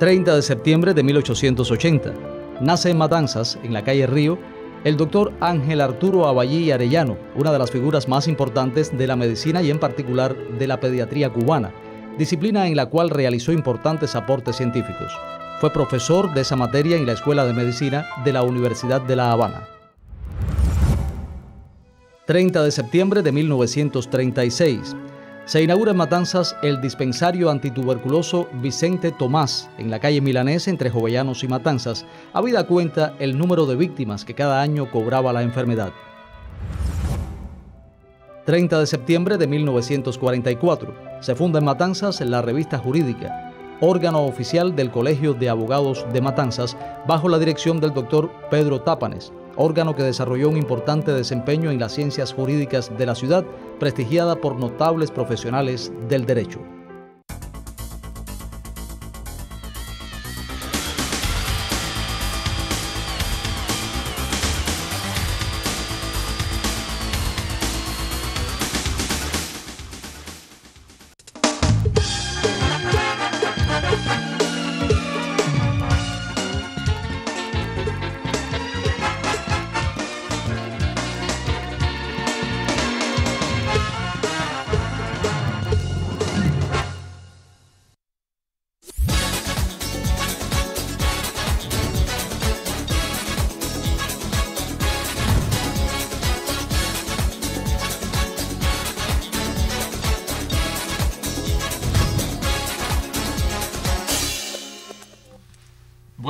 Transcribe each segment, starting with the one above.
30 de septiembre de 1880. Nace en Matanzas, en la calle Río, el doctor Ángel Arturo Aballí Arellano, una de las figuras más importantes de la medicina y en particular de la pediatría cubana, disciplina en la cual realizó importantes aportes científicos. Fue profesor de esa materia en la Escuela de Medicina de la Universidad de La Habana. 30 de septiembre de 1936. Se inaugura en Matanzas el dispensario antituberculoso Vicente Tomás, en la calle Milanés entre Jovellanos y Matanzas, habida cuenta el número de víctimas que cada año cobraba la enfermedad. 30 de septiembre de 1944. Se funda en Matanzas la revista jurídica, órgano oficial del Colegio de Abogados de Matanzas, bajo la dirección del doctor Pedro Tápanes, órgano que desarrolló un importante desempeño en las ciencias jurídicas de la ciudad, prestigiada por notables profesionales del derecho.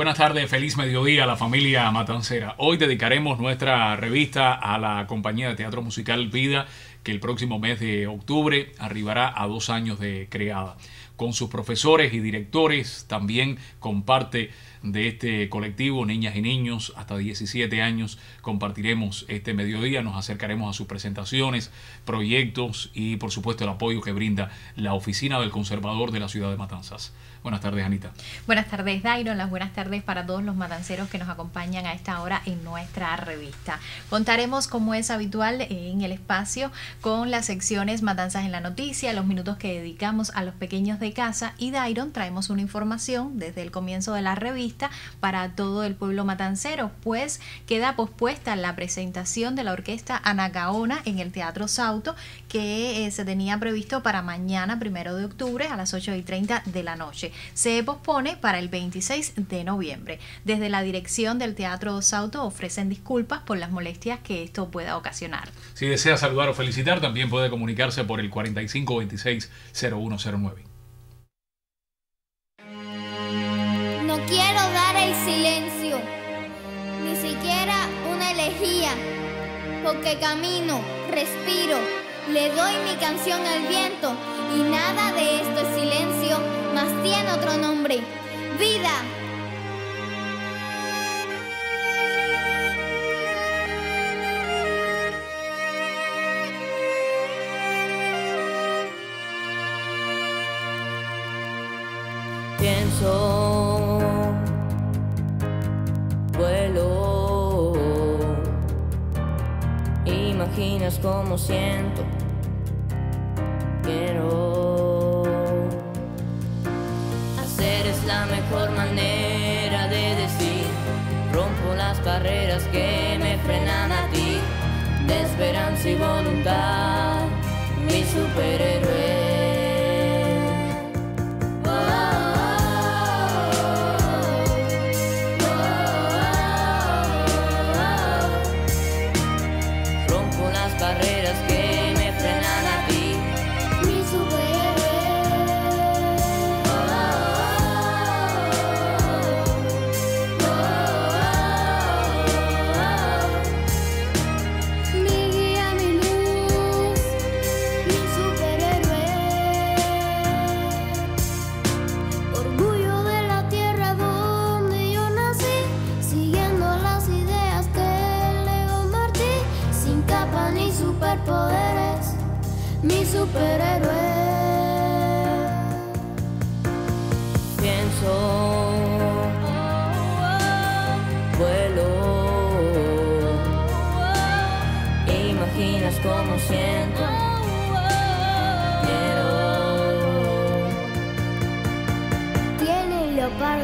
Buenas tardes, feliz mediodía a la familia Matancera. Hoy dedicaremos nuestra revista a la compañía de teatro musical Vida, que el próximo mes de octubre arribará a dos años de creada. Con sus profesores y directores también comparte de este colectivo, niñas y niños hasta 17 años, compartiremos este mediodía, nos acercaremos a sus presentaciones, proyectos y por supuesto el apoyo que brinda la Oficina del Conservador de la Ciudad de Matanzas. Buenas tardes, Anita. Buenas tardes, Dairon. Las buenas tardes para todos los matanceros que nos acompañan a esta hora en nuestra revista. Contaremos, como es habitual en el espacio, con las secciones Matanzas en la Noticia, los minutos que dedicamos a los pequeños de casa y Dairon traemos una información desde el comienzo de la revista para todo el pueblo matancero, pues queda pospuesta la presentación de la orquesta Anacaona en el Teatro Sauto que eh, se tenía previsto para mañana, primero de octubre, a las 8 y 30 de la noche se pospone para el 26 de noviembre. Desde la dirección del Teatro Sauto ofrecen disculpas por las molestias que esto pueda ocasionar. Si desea saludar o felicitar, también puede comunicarse por el 4526-0109. No quiero dar el silencio, ni siquiera una elegía, porque camino, respiro, le doy mi canción al viento y nada de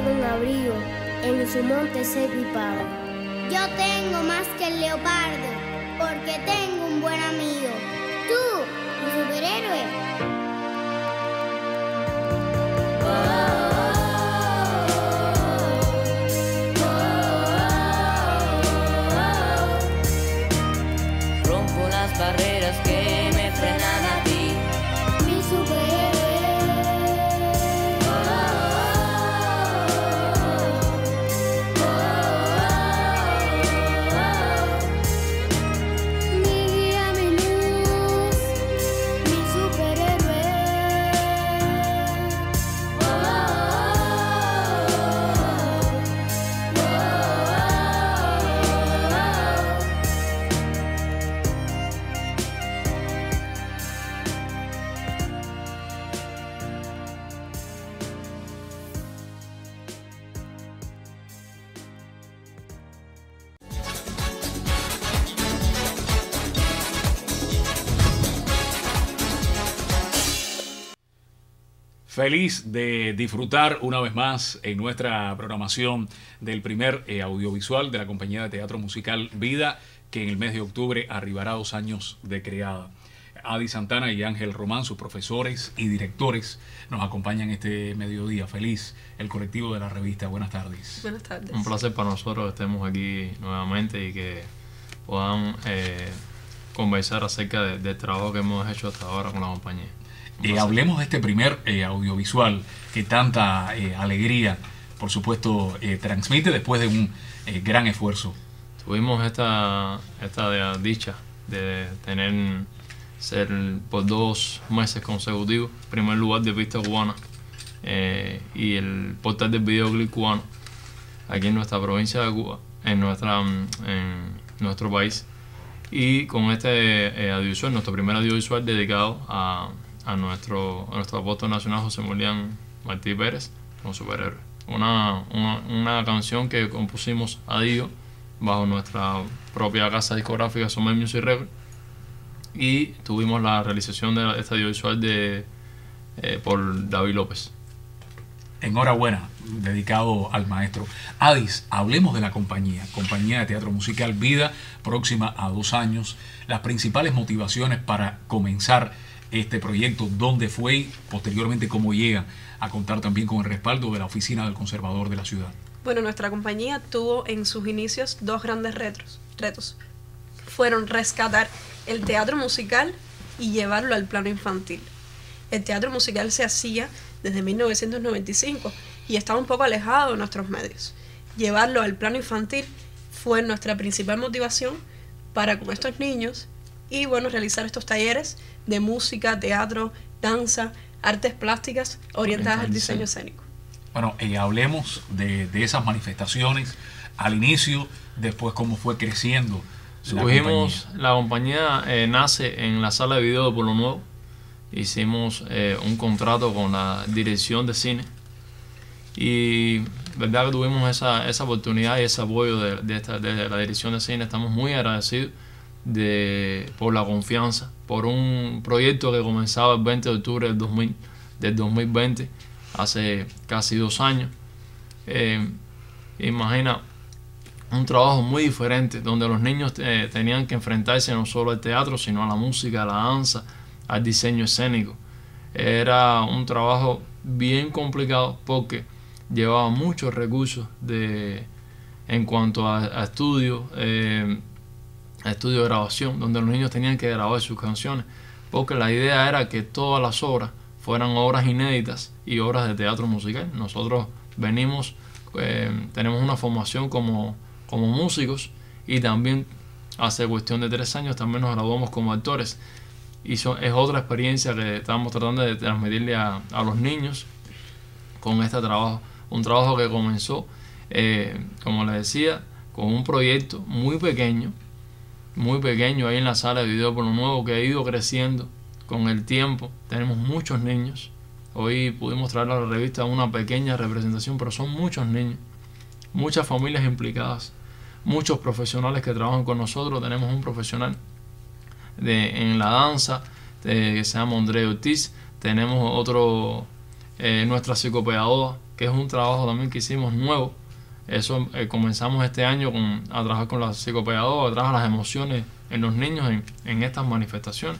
un abrigo en su monte seco y. Yo tengo más que el leopardo, porque tengo Feliz de disfrutar una vez más en nuestra programación del primer eh, audiovisual de la compañía de teatro musical Vida, que en el mes de octubre arribará a dos años de creada. Adi Santana y Ángel Román, sus profesores y directores, nos acompañan este mediodía. Feliz el colectivo de la revista. Buenas tardes. Buenas tardes. Un placer para nosotros que estemos aquí nuevamente y que podamos eh, conversar acerca de- del trabajo que hemos hecho hasta ahora con la compañía. Eh, hablemos de este primer eh, audiovisual que tanta eh, alegría, por supuesto, eh, transmite después de un gran esfuerzo. Tuvimos esta, esta dicha de tener ser por dos meses consecutivos primer lugar de pista cubana y el portal del videoclip cubano aquí en nuestra provincia de Cuba, en, nuestra, en nuestro país. Y con este audiovisual, nuestro primer audiovisual dedicado a, a nuestro, a nuestro apóstol nacional José Molián Martí Pérez, como superhéroe. Una, una, una canción que compusimos a Dio bajo nuestra propia casa discográfica Somer Music Record y tuvimos la realización de este audiovisual de, eh, por David López. Enhorabuena, dedicado al maestro. Adis, hablemos de la compañía, compañía de teatro musical Vida, próxima a dos años. Las principales motivaciones para comenzar este proyecto, dónde fue y posteriormente cómo llega a contar también con el respaldo de la oficina del conservador de la ciudad. Bueno, nuestra compañía tuvo en sus inicios dos grandes retos. retos. Fueron rescatar el teatro musical y llevarlo al plano infantil. El teatro musical se hacía desde 1995 y estaba un poco alejado de nuestros medios. Llevarlo al plano infantil fue nuestra principal motivación para con estos niños y bueno, realizar estos talleres de música, teatro, danza, artes plásticas orientadas al diseño escénico. Bueno, eh, hablemos de, de esas manifestaciones al inicio, después cómo fue creciendo. la Surgimos, compañía. la compañía eh, nace en la sala de video de Polo Nuevo. Hicimos eh, un contrato con la dirección de cine y verdad que tuvimos esa, esa oportunidad y ese apoyo de, de esta- de la dirección de cine. Estamos muy agradecidos de, por la confianza, por un proyecto que comenzaba el 20 de octubre del, 2000, del 2020, hace casi dos años. Eh, imagina un trabajo muy diferente, donde los niños eh, tenían que enfrentarse no solo al teatro, sino a la música, a la danza, al diseño escénico. Era un trabajo bien complicado porque llevaba muchos recursos de, en cuanto a, a estudio, eh, estudio de grabación, donde los niños tenían que grabar sus canciones, porque la idea era que todas las obras fueran obras inéditas y obras de teatro musical. Nosotros venimos, eh, tenemos una formación como, como músicos y también hace cuestión de tres años también nos graduamos como actores. Y eso es otra experiencia que estamos tratando de transmitirle a, a los niños con este trabajo. Un trabajo que comenzó, eh, como les decía, con un proyecto muy pequeño, muy pequeño ahí en la sala de video por lo nuevo que ha ido creciendo con el tiempo. Tenemos muchos niños. Hoy pudimos traer a la revista una pequeña representación, pero son muchos niños, muchas familias implicadas, muchos profesionales que trabajan con nosotros. Tenemos un profesional de, en la danza de- que se llama André Ortiz. Tenemos otro eh, nuestra psicopedagoga, que es un trabajo también que hicimos nuevo. Eso eh, comenzamos este año con, a trabajar con la psicopedagoga, a trabajar las emociones en los niños en, en estas manifestaciones.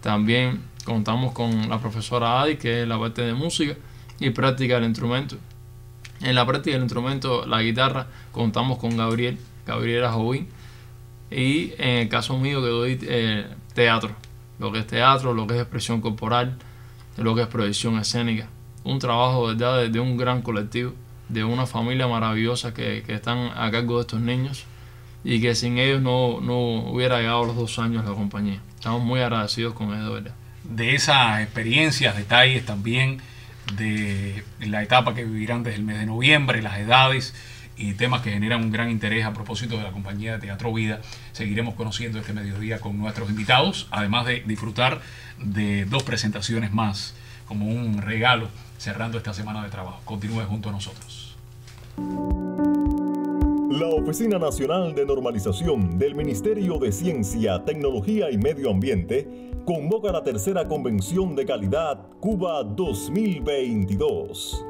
También contamos con la profesora Adi, que es la parte de música y práctica del instrumento. En la práctica del instrumento, la guitarra, contamos con Gabriel, Gabriela Jovín. Y en el caso mío, que doy eh, teatro, lo que es teatro, lo que es expresión corporal, lo que es proyección escénica. Un trabajo, ¿verdad?, de, un gran colectivo, de una familia maravillosa que, que, están a cargo de estos niños y que sin ellos no, no hubiera llegado los dos años la compañía. Estamos muy agradecidos con ellos, ¿verdad? De esas experiencias, detalles también de la etapa que vivirán desde el mes de noviembre, las edades y temas que generan un gran interés a propósito de la compañía de Teatro Vida. Seguiremos conociendo este mediodía con nuestros invitados, además de disfrutar de dos presentaciones más como un regalo cerrando esta semana de trabajo. Continúe junto a nosotros. La Oficina Nacional de Normalización del Ministerio de Ciencia, Tecnología y Medio Ambiente convoca la tercera Convención de Calidad Cuba 2022.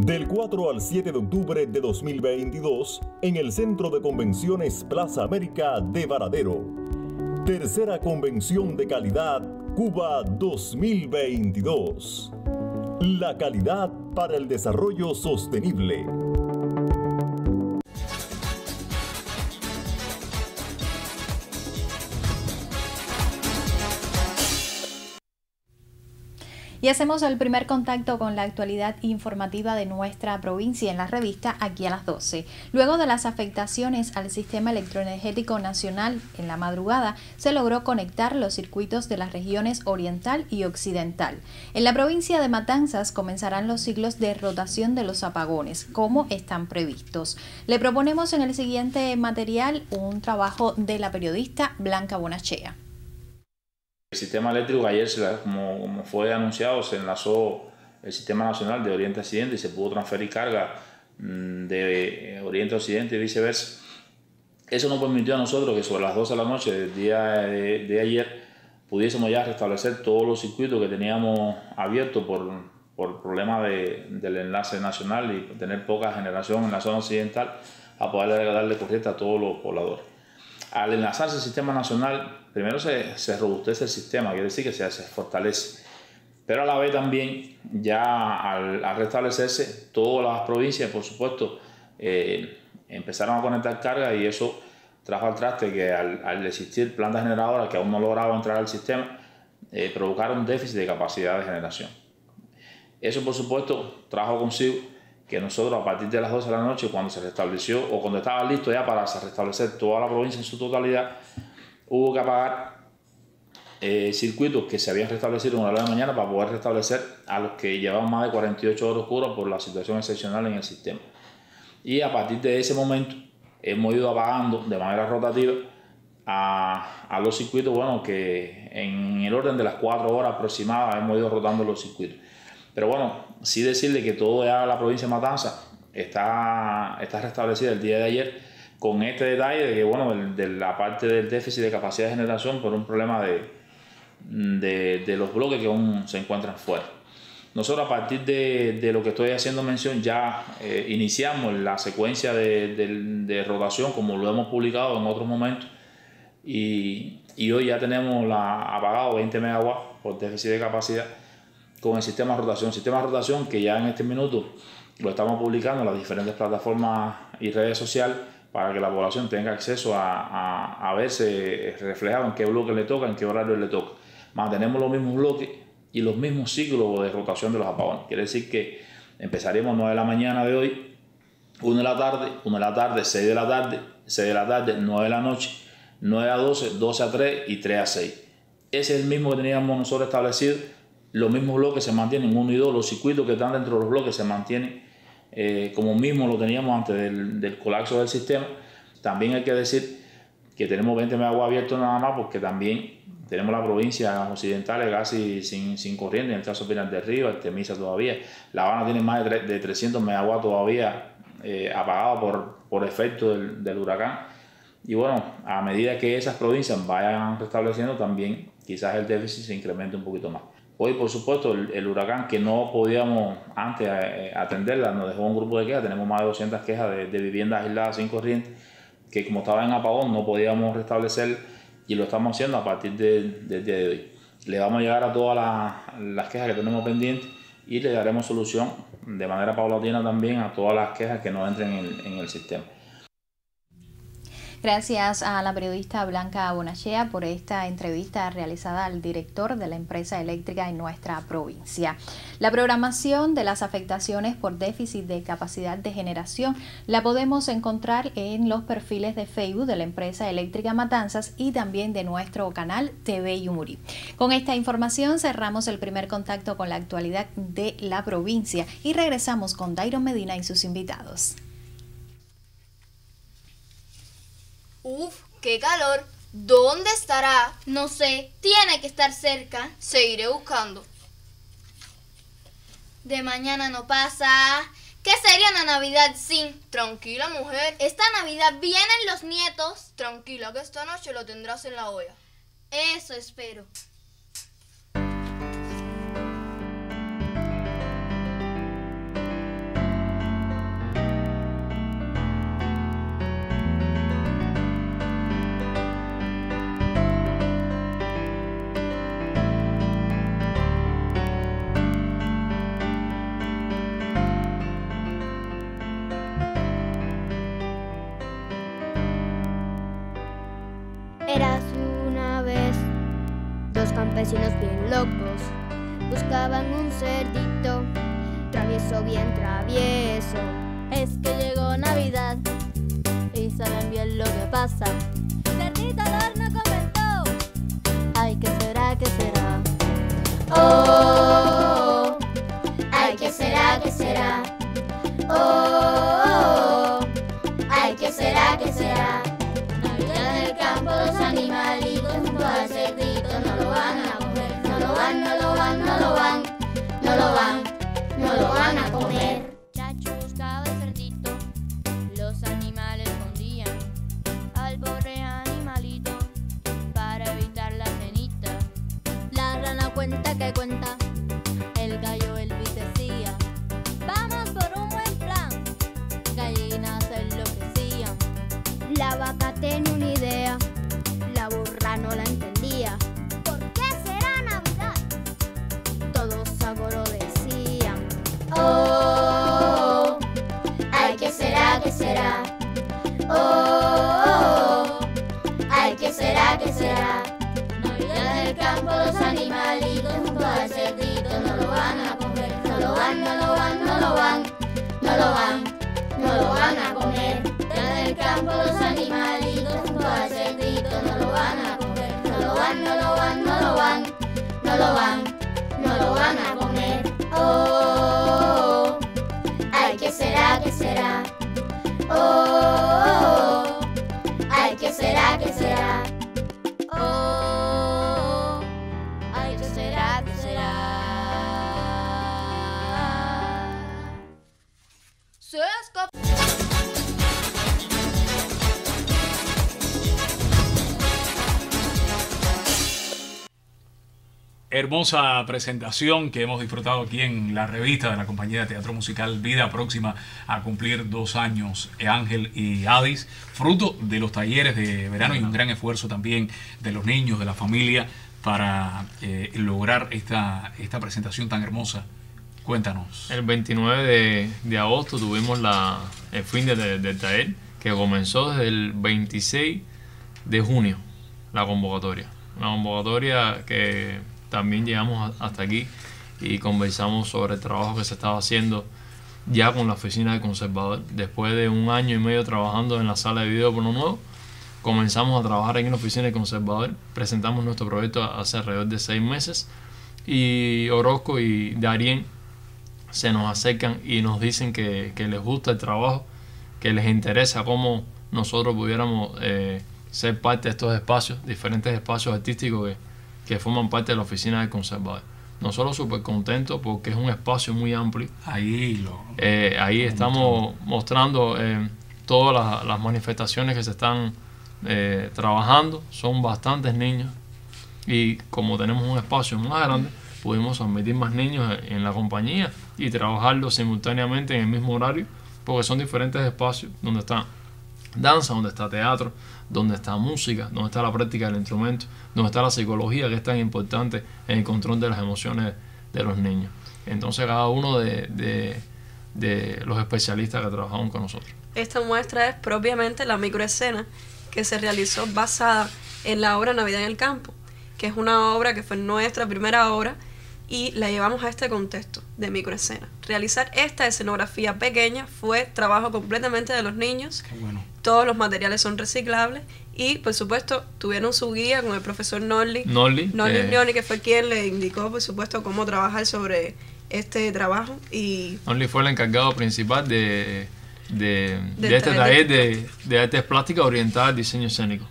Del 4 al 7 de octubre de 2022 en el Centro de Convenciones Plaza América de Varadero. Tercera Convención de Calidad Cuba 2022. La calidad para el desarrollo sostenible. Y hacemos el primer contacto con la actualidad informativa de nuestra provincia en la revista aquí a las 12. Luego de las afectaciones al sistema electroenergético nacional en la madrugada, se logró conectar los circuitos de las regiones oriental y occidental. En la provincia de Matanzas comenzarán los ciclos de rotación de los apagones, como están previstos. Le proponemos en el siguiente material un trabajo de la periodista Blanca Bonachea. El sistema eléctrico ayer, como, fue anunciado, se enlazó el sistema nacional de Oriente a Occidente y se pudo transferir carga mm, de Oriente a Occidente y viceversa. Eso nos permitió a nosotros que sobre las 12 de la noche del día de, ayer pudiésemos ya restablecer todos los circuitos que teníamos abiertos por, por problemas de, del enlace nacional y tener poca generación en la zona occidental a poder darle corriente a todos los pobladores. Al enlazarse el sistema nacional, primero se, robustece el sistema, quiere decir que se, fortalece. Pero a la vez también, ya al, restablecerse, todas las provincias, por supuesto, eh, empezaron a conectar carga y eso trajo al traste que al, existir plantas generadoras que aún no lograban entrar al sistema, eh, provocaron déficit de capacidad de generación. Eso, por supuesto, trajo consigo que nosotros a partir de las 12 de la noche, cuando se restableció o cuando estaba listo ya para restablecer toda la provincia en su totalidad, hubo que apagar eh, circuitos que se habían restablecido en la hora de mañana para poder restablecer a los que llevaban más de 48 horas oscuras por la situación excepcional en el sistema. Y a partir de ese momento hemos ido apagando de manera rotativa a, a los circuitos, bueno, que en el orden de las 4 horas aproximadas hemos ido rotando los circuitos. Pero bueno, sí decirle que todo ya la provincia de Matanza está, está restablecida el día de ayer con este detalle de que, bueno, de la parte del déficit de capacidad de generación por un problema de, de, de los bloques que aún se encuentran fuera. Nosotros a partir de, de lo que estoy haciendo mención ya eh, iniciamos la secuencia de, de, rotación como lo hemos publicado en otros momentos y, y hoy ya tenemos la, apagado 20 megawatts por déficit de capacidad con el sistema de rotación. Sistema de rotación que ya en este minuto lo estamos publicando en las diferentes plataformas y redes sociales para que la población tenga acceso a, a, a verse reflejado en qué bloque le toca, en qué horario le toca. Mantenemos los mismos bloques y los mismos ciclos de rotación de los apagones. Quiere decir que empezaremos 9 de la mañana de hoy, 1 de la tarde, 1 de la tarde, 6 de la tarde, 6 de la tarde, 9 de la noche, 9 a 12, 12 a 3 y 3 a 6. Ese es el mismo que teníamos nosotros establecido los mismos bloques se mantienen, uno y dos, los circuitos que están dentro de los bloques se mantienen eh, como mismo lo teníamos antes del, colapso del sistema. También hay que decir que tenemos 20 megawatts abiertos nada más porque también tenemos la provincia occidentales casi sin, sin corriente, en el caso de del Río, Artemisa todavía. La Habana tiene más de, de 300 megawatts todavía eh, apagados por, por efecto del, del huracán. Y bueno, a medida que esas provincias vayan restableciendo también, quizás el déficit se incremente un poquito más. Hoy, por supuesto, el, huracán que no podíamos antes eh, atenderla, nos dejó un grupo de quejas, tenemos más de 200 quejas de, viviendas aisladas sin corriente, que como estaba en apagón no podíamos restablecer y lo estamos haciendo a partir del día de hoy. Le vamos a llegar a todas las, quejas que tenemos pendientes y le daremos solución de manera paulatina también a todas las quejas que no entren en el sistema. Gracias a la periodista Blanca Bonachea por esta entrevista realizada al director de la empresa eléctrica en nuestra provincia. La programación de las afectaciones por déficit de capacidad de generación la podemos encontrar en los perfiles de Facebook de la empresa eléctrica Matanzas y también de nuestro canal TV Yumuri. Con esta información cerramos el primer contacto con la actualidad de la provincia y regresamos con Dairo Medina y sus invitados. Uf, qué calor. ¿Dónde estará? No sé, tiene que estar cerca. Seguiré buscando. De mañana no pasa. ¿Qué sería una Navidad sin? Tranquila, mujer. Esta Navidad vienen los nietos. Tranquila, que esta noche lo tendrás en la olla. Eso espero. Buscaban ¿Qué será? El campo, los animalitos no lo van a comer, no lo van, no lo van, no lo van, no lo van, no lo van a comer. Los animalitos no lo van a comer, no lo van, no lo van, no lo van, no lo van, no lo van a comer. Oh, ay, ¿qué será? ¿Qué será? Oh, ay, ¿qué será? ¿Qué será? Hermosa presentación que hemos disfrutado aquí en la revista de la compañía de teatro musical Vida Próxima a cumplir dos años Ángel y Adis, fruto de los talleres de verano y un gran esfuerzo también de los niños, de la familia para eh, lograr esta, esta presentación tan hermosa. Cuéntanos. El 29 de, de agosto tuvimos la, el fin del de, del taller que comenzó desde el 26 de junio, la convocatoria. Una convocatoria que también llegamos hasta aquí y conversamos sobre el trabajo que se estaba haciendo ya con la oficina del conservador. Después de un año y medio trabajando en la sala de video por lo nuevo, comenzamos a trabajar en la oficina del conservador. Presentamos nuestro proyecto hace alrededor de seis meses y Orozco y Darien se nos acercan y nos dicen que, les gusta el trabajo, que les interesa cómo nosotros pudiéramos eh, ser parte de estos espacios, diferentes espacios artísticos que forman parte de la oficina del conservador. Nosotros súper contentos porque es un espacio muy amplio. Ahí lo... Eh, ahí estamos mostrando eh, todas las, las manifestaciones que se están eh, trabajando. Son bastantes niños y como tenemos un espacio más grande, pudimos admitir más niños en la compañía y trabajarlos simultáneamente en el mismo horario, porque son diferentes espacios donde está danza, donde está teatro, donde está música, donde está la práctica del instrumento, donde está la psicología, que es tan importante en el control de las emociones de los niños. Entonces cada uno de, de, de los especialistas que trabajaron con nosotros. Esta muestra es propiamente la microescena que se realizó basada en la obra Navidad en el Campo, que es una obra que fue nuestra primera obra y la llevamos a este contexto de microescena. Realizar esta escenografía pequeña fue trabajo completamente de los niños. Todos los materiales son reciclables y, por supuesto, tuvieron su guía con el profesor Norli. Norli. Norli eh, que fue quien le indicó, por supuesto, cómo trabajar sobre este trabajo. Y Norli fue el encargado principal de, de, este taller taller de, de artes plásticas orientadas al diseño escénico.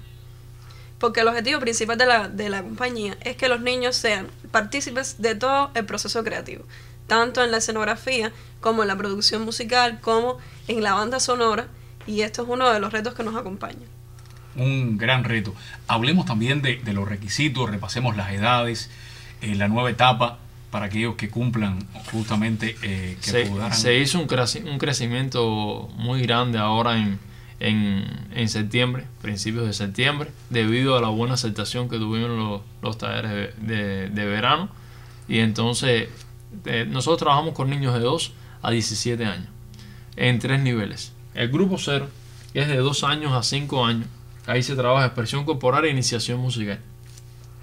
porque el objetivo principal de la, de la compañía es que los niños sean partícipes de todo el proceso creativo, tanto en la escenografía como en la producción musical, como en la banda sonora, y esto es uno de los retos que nos acompaña. Un gran reto. Hablemos también de, de los requisitos, repasemos las edades, eh, la nueva etapa para aquellos que cumplan justamente eh, que Se, se hizo un, creci- un crecimiento muy grande ahora en, en, en septiembre, principios de septiembre, debido a la buena aceptación que tuvieron los, los talleres de, de- de verano. Y entonces eh, nosotros trabajamos con niños de 2 a 17 años, en tres niveles. El grupo 0, que es de 2 años a 5 años, ahí se trabaja expresión corporal e iniciación musical.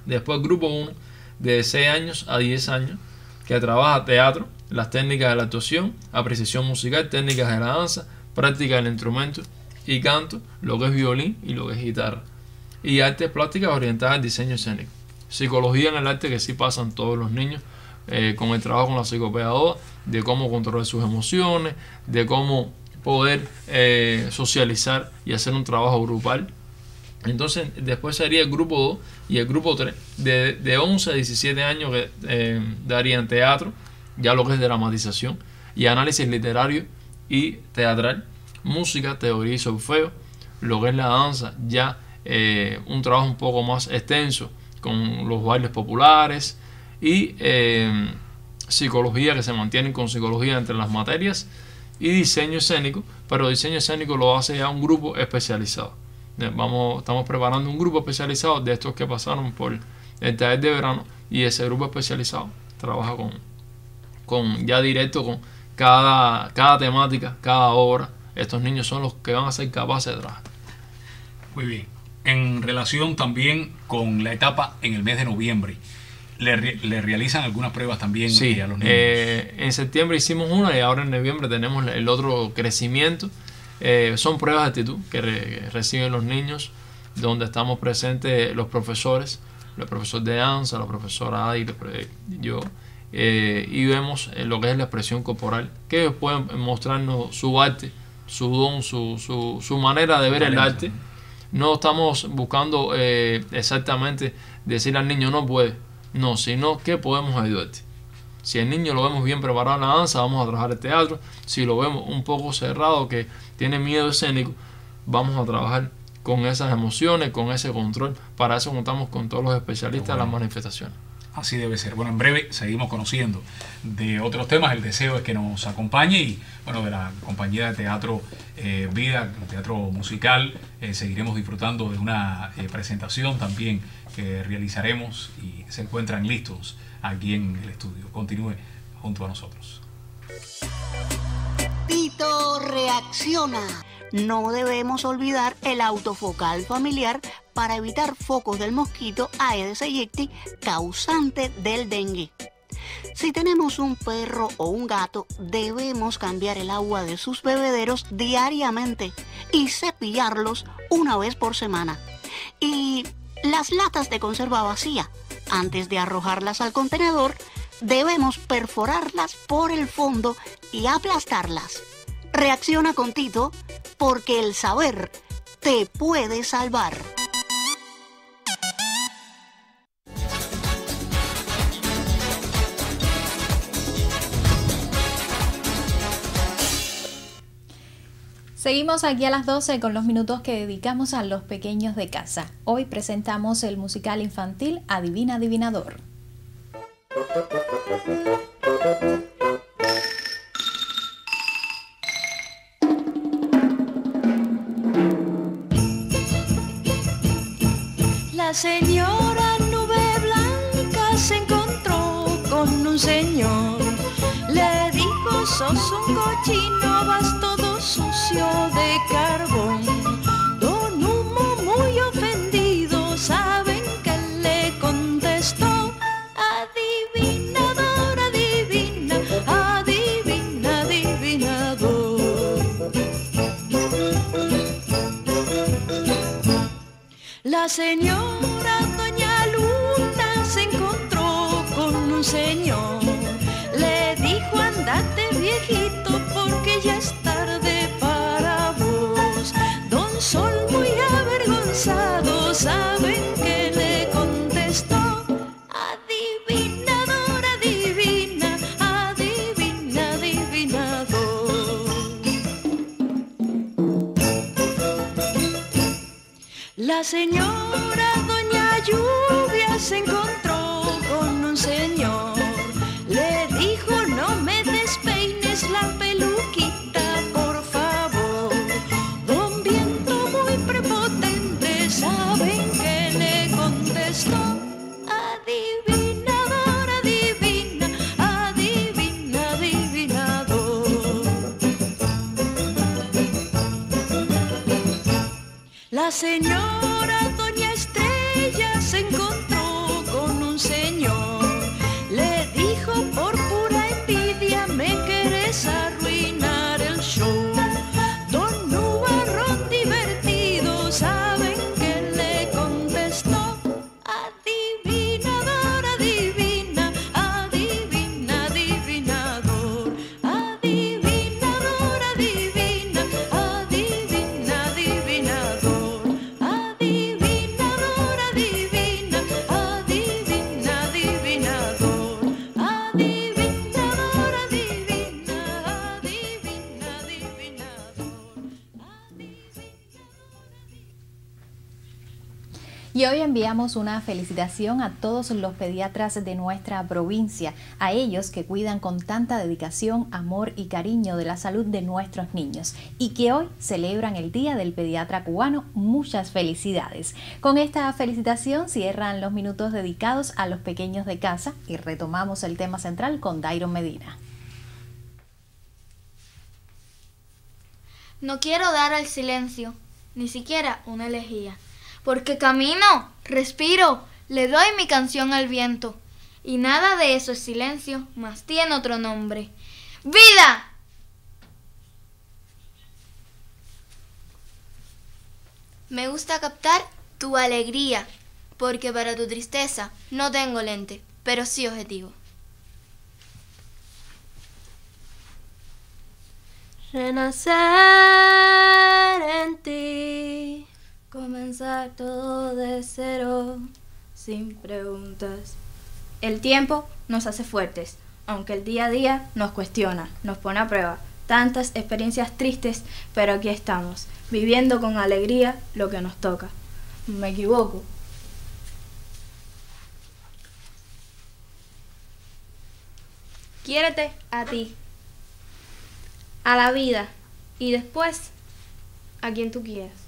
Después el grupo 1, de 6 años a 10 años, que trabaja teatro, las técnicas de la actuación, apreciación musical, técnicas de la danza, práctica del instrumento y canto, lo que es violín y lo que es guitarra. Y artes plásticas orientadas al diseño escénico. Psicología en el arte que sí pasan todos los niños, eh, con el trabajo con la psicopedagoga, de cómo controlar sus emociones, de cómo poder eh, socializar y hacer un trabajo grupal. Entonces, después sería el grupo 2 y el grupo 3, de, de 11 a 17 años que eh, darían teatro, ya lo que es dramatización, y análisis literario y teatral, música, teoría y solfeo, lo que es la danza, ya eh, un trabajo un poco más extenso con los bailes populares y psicología que se mantienen con psicología entre las materias y diseño escénico, pero diseño escénico lo hace ya un grupo especializado. Vamos, estamos preparando un grupo especializado de estos que pasaron por el taller de verano y ese grupo especializado trabaja con, con ya directo con cada, cada temática, cada obra. Estos niños son los que van a ser capaces de trabajar. Muy bien. En relación también con la etapa en el mes de noviembre, ¿le, le realizan algunas pruebas también Sí, eh, a los niños? eh, en septiembre hicimos una y ahora en noviembre tenemos el otro crecimiento. Eh, son pruebas de actitud que, re- que reciben los niños, donde estamos presentes los profesores, los profesores de danza, la profesora Adi, yo, eh, y vemos lo que es la expresión corporal, que ellos pueden mostrarnos su arte, su don, su, su, su manera de ver el arte. No estamos buscando exactamente decir al niño no puede, no, sino que podemos ayudarte. Si el niño lo vemos bien preparado en la danza, vamos a trabajar el teatro. Si lo vemos un poco cerrado, que tiene miedo escénico, vamos a trabajar con esas emociones, con ese control. Para eso contamos con todos los especialistas de las manifestaciones. Así debe ser. Bueno, en breve seguimos conociendo de otros temas. El deseo es que nos acompañe y, bueno, de la compañía de teatro eh, Vida, teatro musical, eh, seguiremos disfrutando de una eh, presentación también realizaremos y se encuentran listos aquí en el estudio. Continúe junto a nosotros. Tito reacciona. No debemos olvidar el autofocal familiar para evitar focos del mosquito Aedes aegypti causante del dengue. Si tenemos un perro o un gato, debemos cambiar el agua de sus bebederos diariamente y cepillarlos una vez por semana. Y las latas de conserva vacía, antes de arrojarlas al contenedor, debemos perforarlas por el fondo y aplastarlas. Reacciona con Tito porque el saber te puede salvar. Seguimos aquí a las 12 con los minutos que dedicamos a los pequeños de casa. Hoy presentamos el musical infantil Adivina Adivinador. La señora nube blanca se encontró con un señor. Le dijo, sos un cochino, vas todo de carbón. Don Humo muy ofendido, ¿saben que le contestó? Adivinador, adivina, adivina, adivinador. La señora ¿saben que le contestó? Adivinador, adivina, adivina, adivinador. La señora Doña Lluvia se encontró con un señor. La una felicitación a todos los pediatras de nuestra provincia, a ellos que cuidan con tanta dedicación, amor y cariño de la salud de nuestros niños y que hoy celebran el Día del Pediatra Cubano. Muchas felicidades. Con esta felicitación cierran los minutos dedicados a los pequeños de casa y retomamos el tema central con Dairon Medina. No quiero dar al silencio, ni siquiera una elegía, porque camino, respiro, le doy mi canción al viento, y nada de eso es silencio, más tiene otro nombre. ¡Vida! Me gusta captar tu alegría, porque para tu tristeza no tengo lente, pero sí objetivo. Renacer en ti, comenzar todo de cero, sin preguntas. El tiempo nos hace fuertes, aunque el día a día nos cuestiona, nos pone a prueba. Tantas experiencias tristes, pero aquí estamos, viviendo con alegría lo que nos toca. ¿Me equivoco? Quiérete a ti, a la vida y después a quien tú quieras.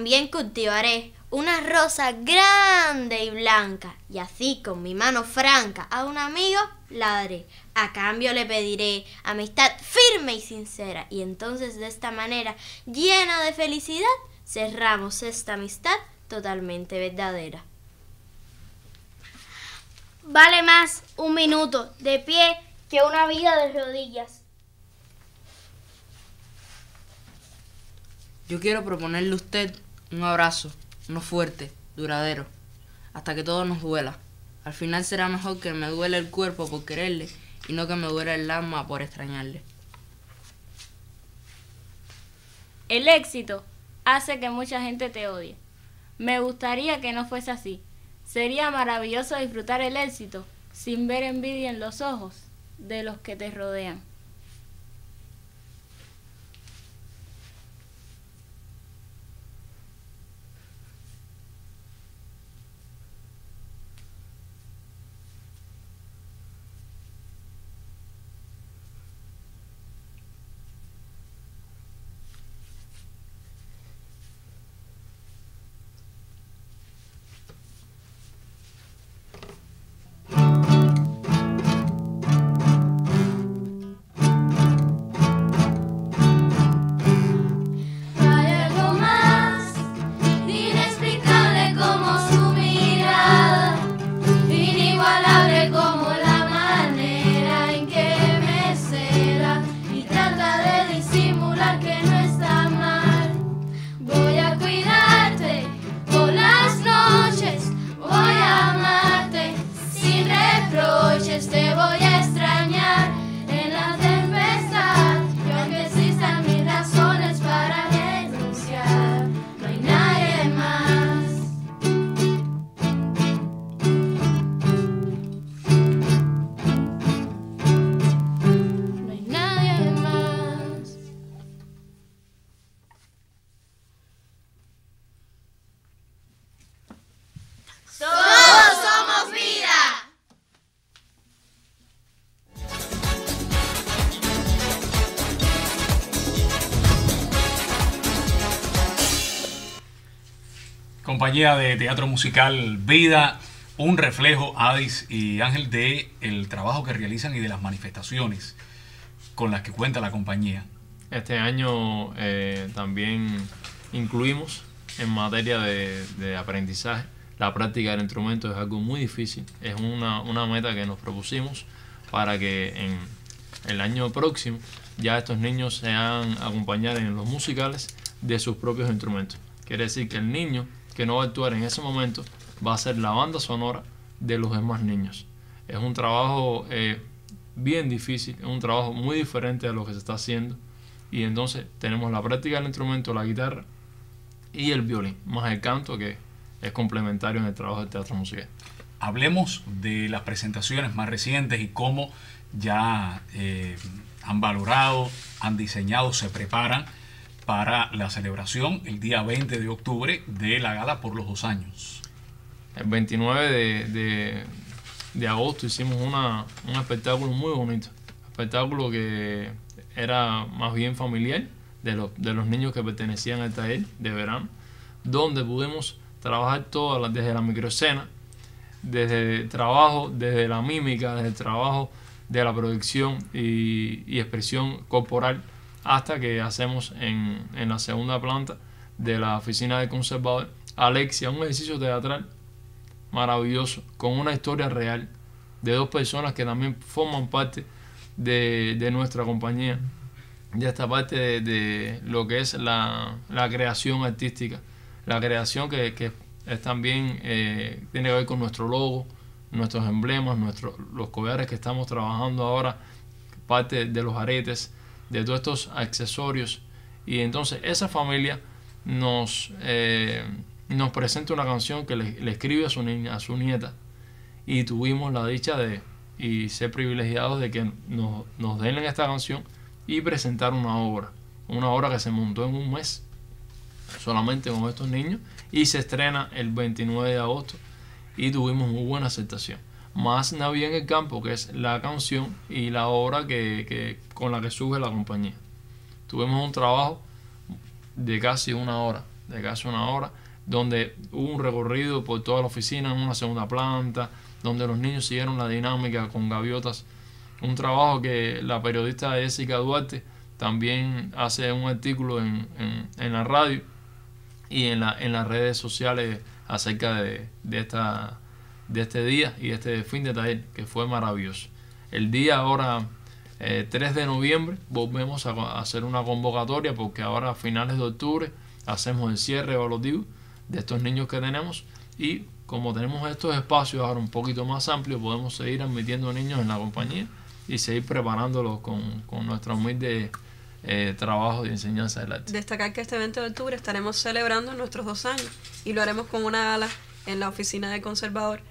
También cultivaré una rosa grande y blanca, y así con mi mano franca a un amigo la daré. A cambio le pediré amistad firme y sincera, y entonces de esta manera, llena de felicidad, cerramos esta amistad totalmente verdadera. Vale más un minuto de pie que una vida de rodillas. Yo quiero proponerle a usted un abrazo, no fuerte, duradero, hasta que todo nos duela. Al final será mejor que me duele el cuerpo por quererle y no que me duele el alma por extrañarle. El éxito hace que mucha gente te odie. Me gustaría que no fuese así. Sería maravilloso disfrutar el éxito sin ver envidia en los ojos de los que te rodean. Compañía de teatro musical Vida, un reflejo, Adis y Ángel, de el trabajo que realizan y de las manifestaciones con las que cuenta la compañía. Este año eh, también incluimos en materia de, aprendizaje. La práctica del instrumento es algo muy difícil. Es una, una meta que nos propusimos para que en el año próximo ya estos niños sean acompañar en los musicales de sus propios instrumentos. Quiere decir que el niño que no va a actuar en ese momento va a ser la banda sonora de los demás niños. Es un trabajo eh, bien difícil, es un trabajo muy diferente a lo que se está haciendo. Y entonces tenemos la práctica del instrumento, la guitarra y el violín, más el canto que es complementario en el trabajo del teatro musical. Hablemos de las presentaciones más recientes y cómo ya eh, han valorado, han diseñado, se preparan para la celebración el día 20 de octubre de la gala por los dos años. El 29 de, de- agosto hicimos una, un espectáculo muy bonito. Espectáculo que era más bien familiar de los, de los niños que pertenecían al taller de verano, donde pudimos trabajar todas desde la microescena, desde el trabajo, desde la mímica, desde el trabajo de la producción y expresión corporal, hasta que hacemos en, en la segunda planta de la oficina del conservador. Alexia, un ejercicio teatral maravilloso, con una historia real de dos personas que también forman parte de, de nuestra compañía, de esta parte de, lo que es la, la creación artística, la creación que, que es también eh, tiene que ver con nuestro logo, nuestros emblemas, nuestros, los collares que estamos trabajando ahora, parte de los aretes, de todos estos accesorios. Y entonces esa familia nos, eh, nos presenta una canción que le, le escribe a su niña, a su nieta. Y tuvimos la dicha de y ser privilegiados de que nos, nos den esta canción y presentar una obra. Una obra que se montó en un mes solamente con estos niños y se estrena el 29 de agosto y tuvimos muy buena aceptación. Más Navidad en el campo, que es la canción y la obra que, que- con la que surge la compañía. Tuvimos un trabajo de casi una hora, de casi una hora, donde hubo un recorrido por toda la oficina en una segunda planta, donde los niños siguieron la dinámica con gaviotas. Un trabajo que la periodista Jessica Duarte también hace un artículo en, en- en la radio y en, la, en las redes sociales acerca de, de esta, de este día y este fin de taller que fue maravilloso. El día ahora eh, 3 de noviembre volvemos a, hacer una convocatoria porque ahora a finales de octubre hacemos el cierre evaluativo de estos niños que tenemos y como tenemos estos espacios ahora un poquito más amplios podemos seguir admitiendo niños en la compañía y seguir preparándolos con, con nuestra humilde eh, trabajo de enseñanza del arte. Destacar que este 20 de octubre estaremos celebrando nuestros dos años y lo haremos con una gala en la oficina del conservador,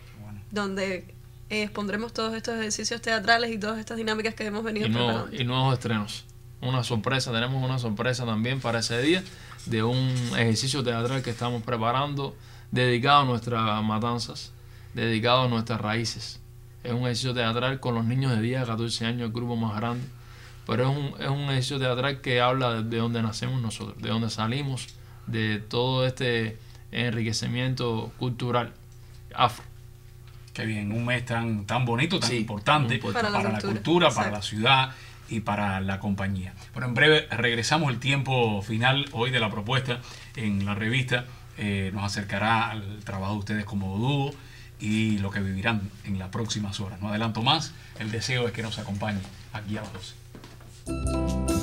donde eh, expondremos todos estos ejercicios teatrales y todas estas dinámicas que hemos venido y, nuevos, preparando. y nuevos estrenos. Una sorpresa, tenemos una sorpresa también para ese día de un ejercicio teatral que estamos preparando dedicado a nuestras matanzas, dedicado a nuestras raíces. Es un ejercicio teatral con los niños de 10 a 14 años, el grupo más grande, pero es un, es un ejercicio teatral que habla de, de dónde nacemos nosotros, de dónde salimos, de todo este enriquecimiento cultural afro. Qué bien, un mes tan, tan bonito, tan Sí, importante para, la, Para la cultura, para la ciudad y para la compañía. Pero en breve regresamos el tiempo final hoy de la propuesta en la revista. eh, nos acercará al trabajo de ustedes como dúo y lo que vivirán en las próximas horas. No adelanto más, el deseo es que nos acompañe aquí a las 12.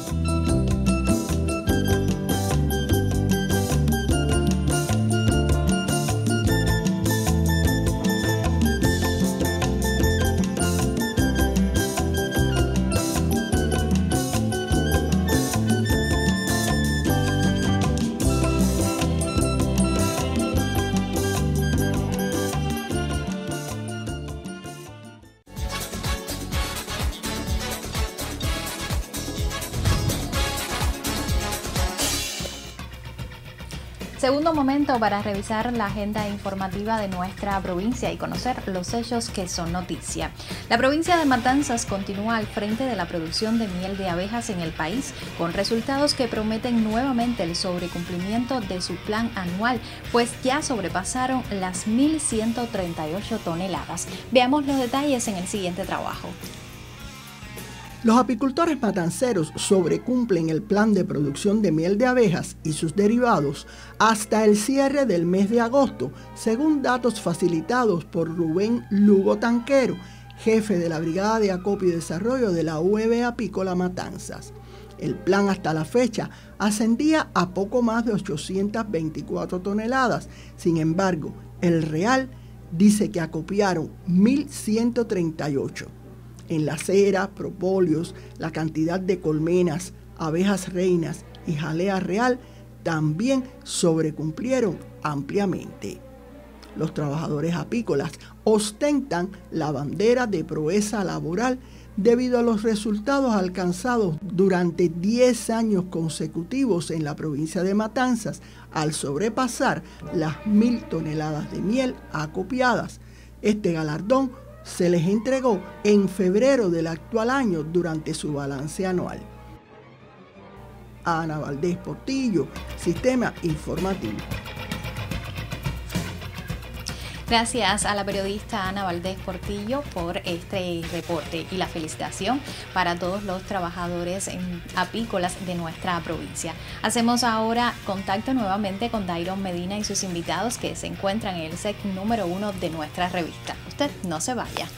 Momento para revisar la agenda informativa de nuestra provincia y conocer los hechos que son noticia. La provincia de Matanzas continúa al frente de la producción de miel de abejas en el país, con resultados que prometen nuevamente el sobrecumplimiento de su plan anual, pues ya sobrepasaron las 1.138 toneladas. Veamos los detalles en el siguiente trabajo. Los apicultores matanceros sobrecumplen el plan de producción de miel de abejas y sus derivados hasta el cierre del mes de agosto, según datos facilitados por Rubén Lugo Tanquero, jefe de la Brigada de Acopio y Desarrollo de la UEB Apícola Matanzas. El plan hasta la fecha ascendía a poco más de 824 toneladas. Sin embargo, el real dice que acopiaron 1.138 en la cera, propóleos, la cantidad de colmenas, abejas reinas y jalea real también sobrecumplieron ampliamente. Los trabajadores apícolas ostentan la bandera de proeza laboral debido a los resultados alcanzados durante 10 años consecutivos en la provincia de Matanzas al sobrepasar las mil toneladas de miel acopiadas. Este galardón se les entregó en febrero del actual año durante su balance anual. Ana Valdés Portillo, Sistema Informativo. Gracias a la periodista Ana Valdés Portillo por este reporte y la felicitación para todos los trabajadores apícolas de nuestra provincia. Hacemos ahora contacto nuevamente con Dairon Medina y sus invitados que se encuentran en el set número uno de nuestra revista. Usted no se vaya.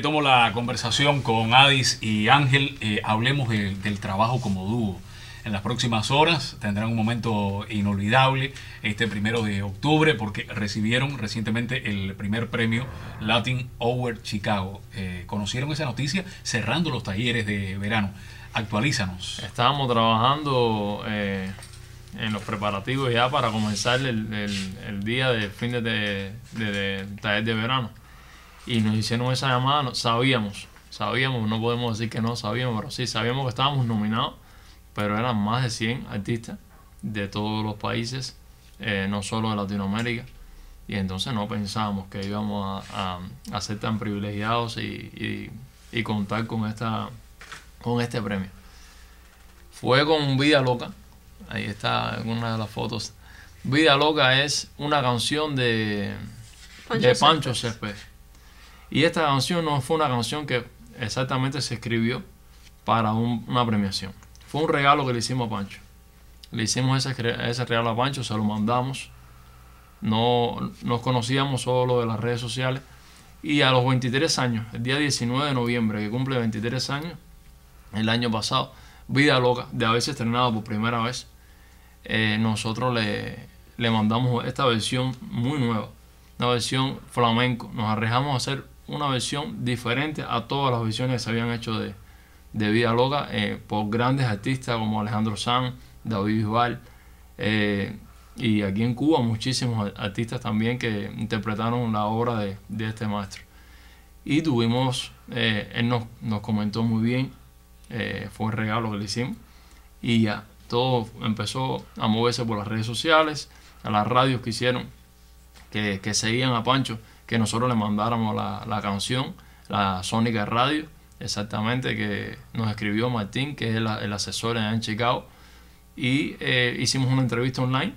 Retomo la conversación con Adis y Ángel. Eh, hablemos de- del trabajo como dúo. En las próximas horas tendrán un momento inolvidable este primero de octubre porque recibieron recientemente el primer premio Latin Over Chicago. Eh, ¿Conocieron esa noticia? Cerrando los talleres de verano. Actualízanos. Estábamos trabajando eh, en los preparativos ya para comenzar el, el- el día de fin de, de, de- de taller de verano. Y nos hicieron esa llamada, no- sabíamos, sabíamos, no podemos decir que no sabíamos, pero sí, sabíamos que estábamos nominados, pero eran más de 100 artistas de todos los países, eh, no solo de Latinoamérica. Y entonces no pensábamos que íbamos a, a- a ser tan privilegiados y, y- y contar con, esta, con este premio. Fue con Vida Loca, ahí está en una de las fotos. Vida Loca es una canción de Pancho de Pancho. Céspedes. Y esta canción no fue una canción que exactamente se escribió para un- una premiación. Fue un regalo que le hicimos a Pancho. Le hicimos ese, ese regalo a Pancho, se lo mandamos. No nos conocíamos solo de las redes sociales. Y a los 23 años, el día 19 de noviembre, que cumple 23 años, el año pasado, Vida Loca, de haberse estrenado por primera vez, eh, nosotros le, le mandamos esta versión muy nueva, una versión flamenco. Nos arriesgamos a hacer una versión diferente a todas las versiones que se habían hecho de, de Vida Loca eh, por grandes artistas como Alejandro Sanz, David Bisbal, eh, y aquí en Cuba muchísimos artistas también que interpretaron la obra de, de este maestro. Y tuvimos, eh, él nos, nos comentó muy bien, fue el regalo que le hicimos, y ya todo empezó a moverse por las redes sociales, a las radios que hicieron, que, que seguían a Pancho, que nosotros le mandáramos la, la canción, la Sónica Radio, exactamente, que nos escribió Martín, que es el, el asesor en Chicago, y eh, hicimos una entrevista online,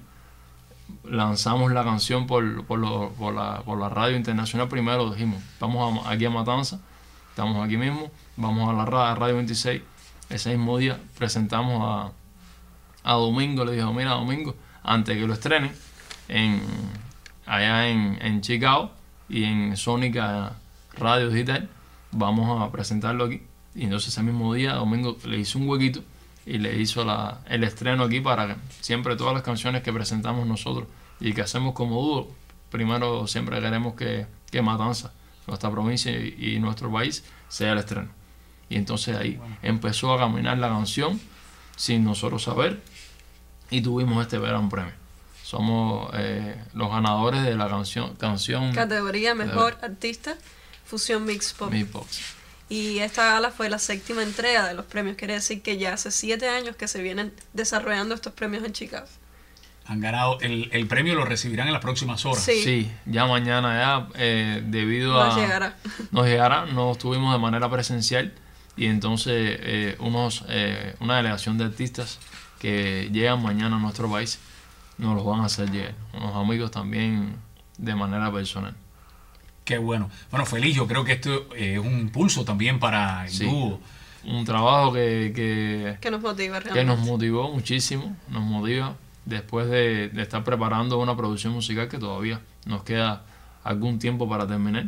lanzamos la canción por, por, lo- por la, por la radio internacional, primero dijimos, vamos aquí a Matanza, estamos aquí mismo, vamos a la ra- a Radio 26, ese mismo día presentamos a, a Domingo, le dijo, mira Domingo, antes que lo estrenen, en, allá en, en Chicago y en Sónica Radio Digital, vamos a presentarlo aquí. Y entonces ese mismo día Domingo le hizo un huequito y le hizo la, el estreno aquí para que siempre todas las canciones que presentamos nosotros y que hacemos como dúo, primero siempre queremos que, que Matanza, nuestra provincia y, y nuestro país, sea el estreno. Y entonces ahí empezó a caminar la canción sin nosotros saber y tuvimos este gran premio. Somos eh, los ganadores de la canción, canción Categoría Mejor Artista, Fusión Mix Pop. Y esta gala fue la séptima entrega de los premios. Quiere decir que ya hace siete años que se vienen desarrollando estos premios en Chicago. Han ganado, el, el premio lo recibirán en las próximas horas. Sí. ya mañana ya, eh, debido Nos a... llegará. Nos llegará, no estuvimos de manera presencial y entonces eh, unos, eh, una delegación de artistas que llegan mañana a nuestro país nos los van a hacer llegar. Unos amigos también de manera personal. Qué bueno. Bueno, feliz, yo creo que esto eh, es un impulso también para el Sí. dúo. Un trabajo que, que, Que nos motiva que nos motivó muchísimo, nos motiva después de, de estar preparando una producción musical que todavía nos queda algún tiempo para terminar,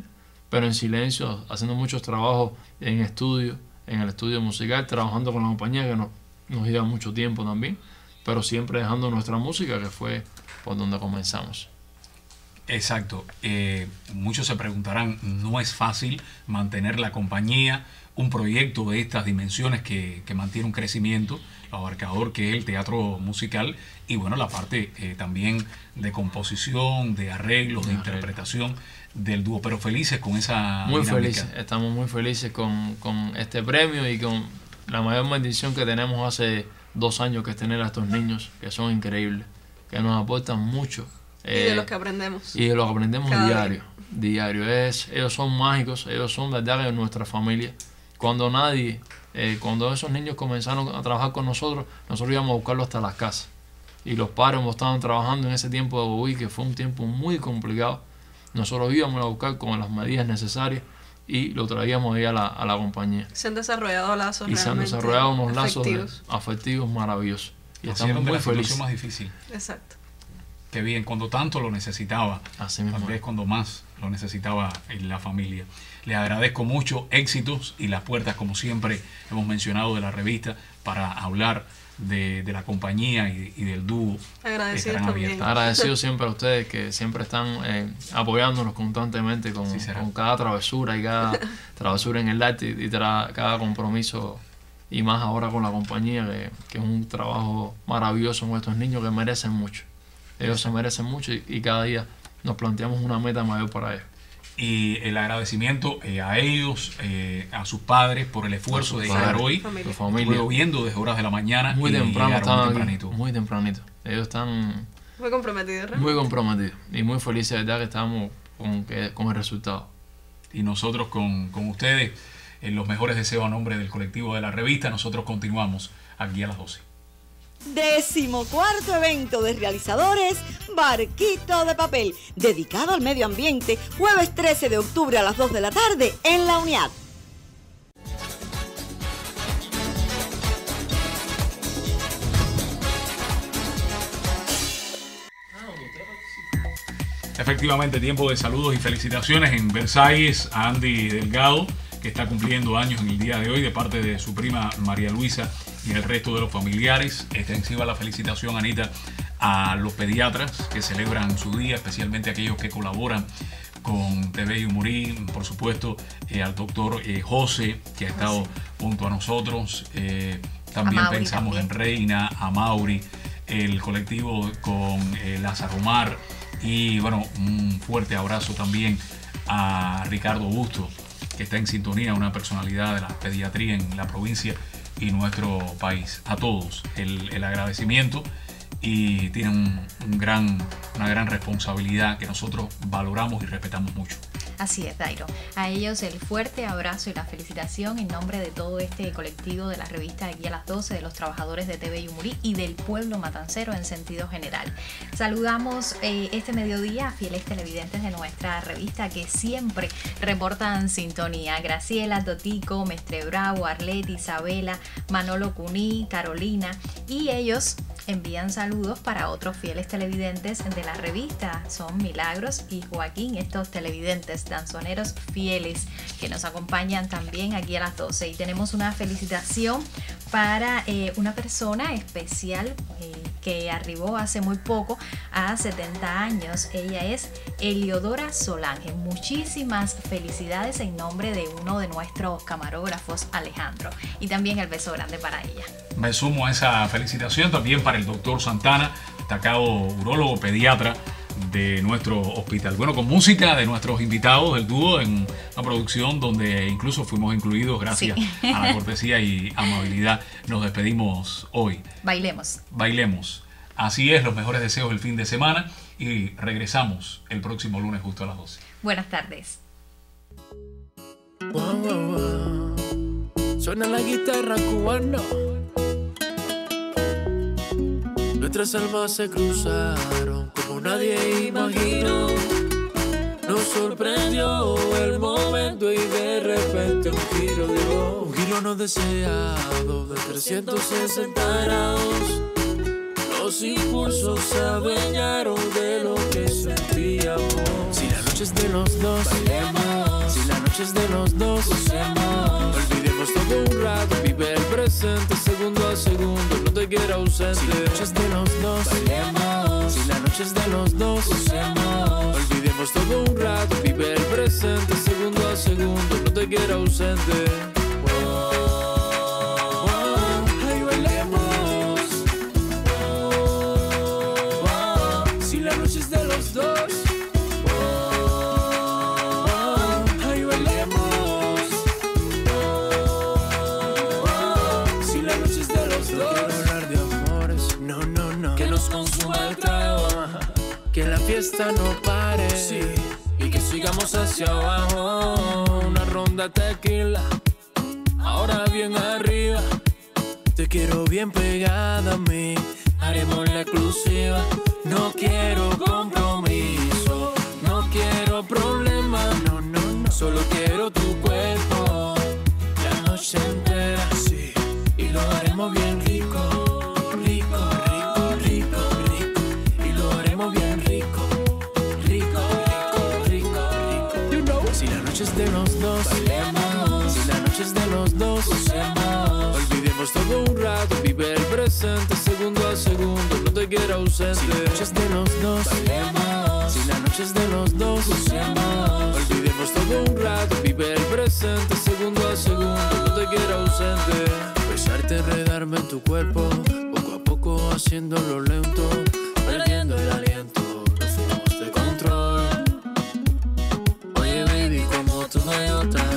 pero en silencio, haciendo muchos trabajos en estudio, en el estudio musical, trabajando con la compañía que nos, nos lleva mucho tiempo también, pero siempre dejando nuestra música que fue por donde comenzamos. Exacto. Eh, muchos se preguntarán, no es fácil mantener la compañía, un proyecto de estas dimensiones que, que mantiene un crecimiento, abarcador que es el teatro musical y bueno, la parte eh, también de composición, de arreglos, de, De arreglo. interpretación del dúo, pero felices con esa Muy dinámica. felices, estamos muy felices con, con este premio y con la mayor bendición que tenemos hace dos años que es tener a estos niños que son increíbles, que nos aportan mucho. Y de eh, los que aprendemos. y de lo que aprendemos Cada día. diario, diario. Es, ellos son mágicos, ellos son verdad que nuestra familia. Cuando nadie, eh, cuando esos niños comenzaron a trabajar con nosotros, nosotros íbamos a buscarlos hasta las casas. Y los padres estaban trabajando en ese tiempo de COVID, que fue un tiempo muy complicado. Nosotros íbamos a buscar con las medidas necesarias y lo traíamos ahí a la, a la compañía. Se han desarrollado lazos Y se han desarrollado unos lazos de- afectivos. afectivos maravillosos. Y estamos muy felices. más difícil. Exacto. Qué bien, cuando tanto lo necesitaba. Tal vez cuando más lo necesitaba en la familia. Les agradezco mucho, éxitos y las puertas, como siempre hemos mencionado de la revista, para hablar de, de la compañía y, y del dúo. Agradecidos estarán también. abiertas. Agradecido siempre a ustedes que siempre están eh, apoyándonos constantemente con, con cada travesura y cada travesura en el arte y, y tra- cada compromiso y más ahora con la compañía, que, que es un trabajo maravilloso con estos niños que merecen mucho. Ellos se merecen mucho y, y cada día nos planteamos una meta mayor para ellos. Y el agradecimiento eh, a ellos, eh, a sus padres por el esfuerzo de llegar hoy. su familia. Estuve viendo desde horas de la mañana. Muy y temprano estaban muy tempranito. muy tempranito. Ellos están Fue comprometido, ¿verdad? muy comprometidos y muy felices, de verdad, que estamos con, que, con el resultado. Y nosotros con, con ustedes, en los mejores deseos a nombre del colectivo de la revista, nosotros continuamos aquí a las 12. Décimo cuarto evento de realizadores Barquito de Papel, dedicado al medio ambiente, jueves 13 de octubre a las 2 de la tarde en la UNIAD. Efectivamente, tiempo de saludos y felicitaciones en Versalles a Andy Delgado, que está cumpliendo años en el día de hoy de parte de su prima María Luisa y el resto de los familiares. Extensiva la felicitación, Anita, a los pediatras que celebran su día, especialmente aquellos que colaboran con TV y Humorí, por supuesto, eh, al doctor eh, José, que ha estado junto a nosotros. Eh, también pensamos también. en Reina, a Mauri, el colectivo con Lázaro Mar y bueno, un fuerte abrazo también a Ricardo Busto, que está en sintonía, una personalidad de la pediatría en la provincia y nuestro país. A todos el, el agradecimiento y tienen un, un gran, una gran responsabilidad que nosotros valoramos y respetamos mucho. Así es, Dairo. A ellos el fuerte abrazo y la felicitación en nombre de todo este colectivo de la revista Aquí a las 12, de los trabajadores de TV y Umurí y del pueblo matancero en sentido general. Saludamos eh, este mediodía a fieles televidentes de nuestra revista que siempre reportan sintonía. Graciela, Totico, Mestre Bravo, Arlette, Isabela, Manolo Cuní, Carolina y ellos envían saludos para otros fieles televidentes de la revista. Son Milagros y Joaquín, estos televidentes danzoneros fieles que nos acompañan también aquí a las 12. Y tenemos una felicitación para eh, una persona especial eh, que arribó hace muy poco a 70 años. Ella es Eliodora Solange. Muchísimas felicidades en nombre de uno de nuestros camarógrafos, Alejandro. Y también el beso grande para ella. Me sumo a esa felicitación también para el doctor Santana, destacado urólogo pediatra de nuestro hospital. Bueno, con música de nuestros invitados del dúo en una producción donde incluso fuimos incluidos gracias Sí. a la cortesía y amabilidad. Nos despedimos hoy. Bailemos. Bailemos. Así es, los mejores deseos del fin de semana y regresamos el próximo lunes justo a las 12. Buenas tardes. Wow, wow, wow. Suena la guitarra cubana. Nuestras almas se cruzaron como nadie imaginó. Nos sorprendió el momento y de repente un giro dio. Un giro no deseado de 360 grados. Los impulsos se adueñaron de lo que sentíamos. Si la noche es de los dos, bailemos. Si la noche es de los dos, gocemos. Olvidemos todo un rato, vive el presente, segundo a segundo, no te quiero ausente. Si la noche es de los dos, bailemos. Si la noche es de los dos, gocemos. Olvidemos todo un rato, vive el presente, segundo a segundo, no te quiero ausente. Oh, Que la fiesta no pare. Sí, y que sigamos hacia abajo. Una ronda tequila. Ahora bien arriba. Te quiero bien pegada a mí. Haremos la exclusiva. No quiero compromiso. No quiero problema. No, no, no. Solo quiero tu cuerpo. La noche entera. Sí. Y lo haremos bien. Rico, Olvidemos todo un rato. Vive el presente, segundo a segundo. No te quiero ausente. Si la noche es de los dos. Bailemos. Si la noche es de los dos. Gocemos. Olvidemos todo un rato. Vive el presente, segundo a segundo. No te quiero ausente. Dejarte enredarme en tu cuerpo, poco a poco haciéndolo lento, perdiendo el aliento. Nos fuimos de control. Oye, baby, como tú no hay otra,